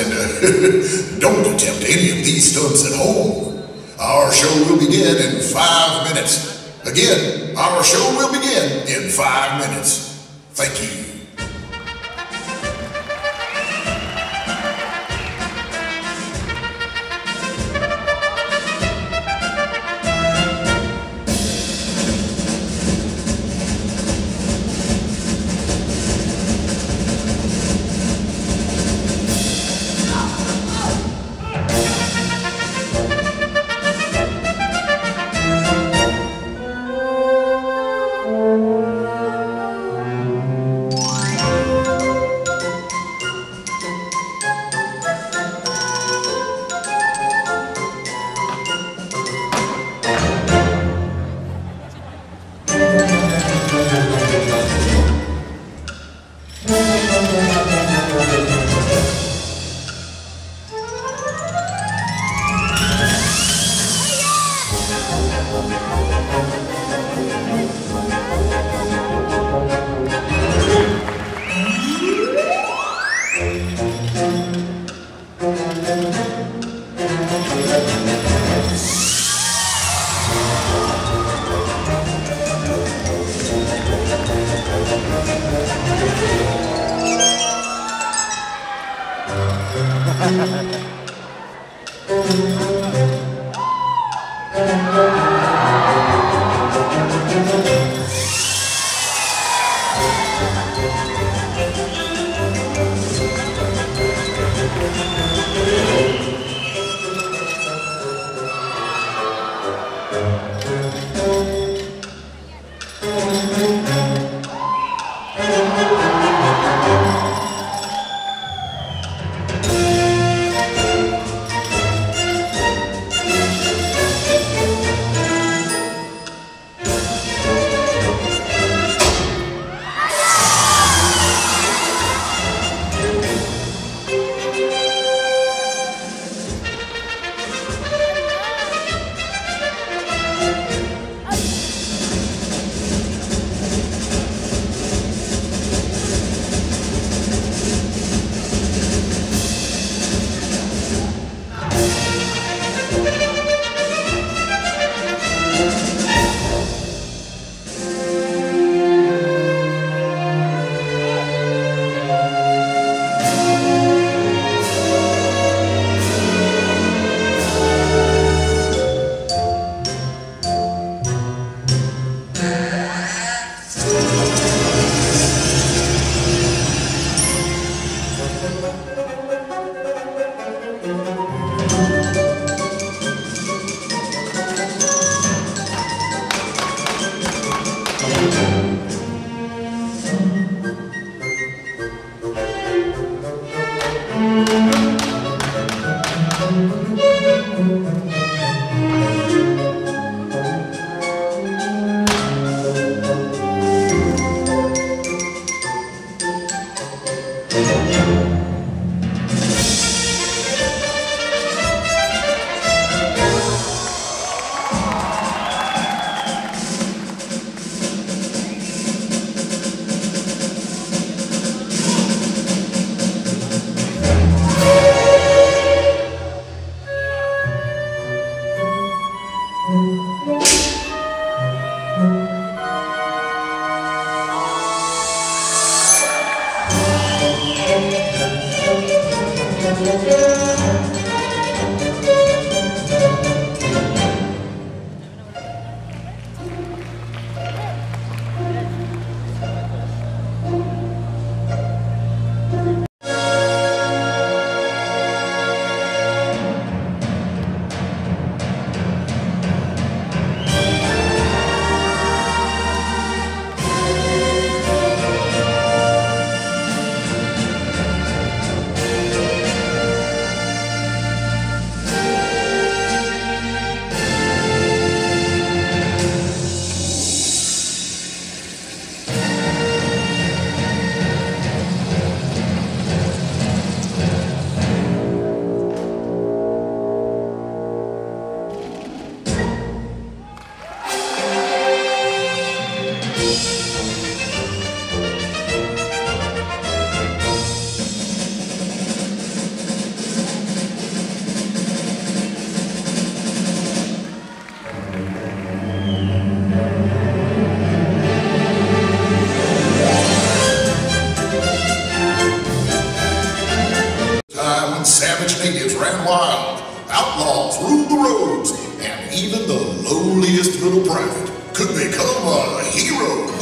and uh, don't attempt any of these stunts at home. Our show will begin in five minutes. Again, our show will begin in five minutes. Thank you. Ran wild. Outlaws ruled the roads, and even the lowliest little private could become a hero.